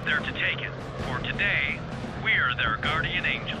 if they're to take it. For today, we're their guardian angels.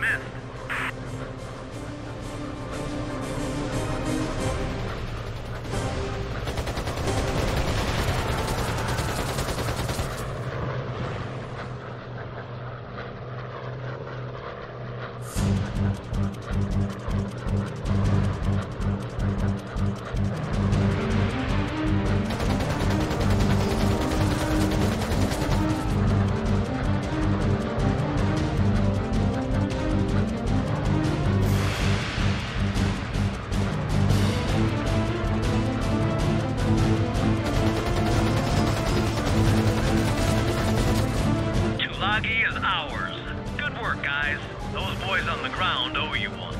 myth. Tulagi is ours. Good work, guys. Those boys on the ground owe you one.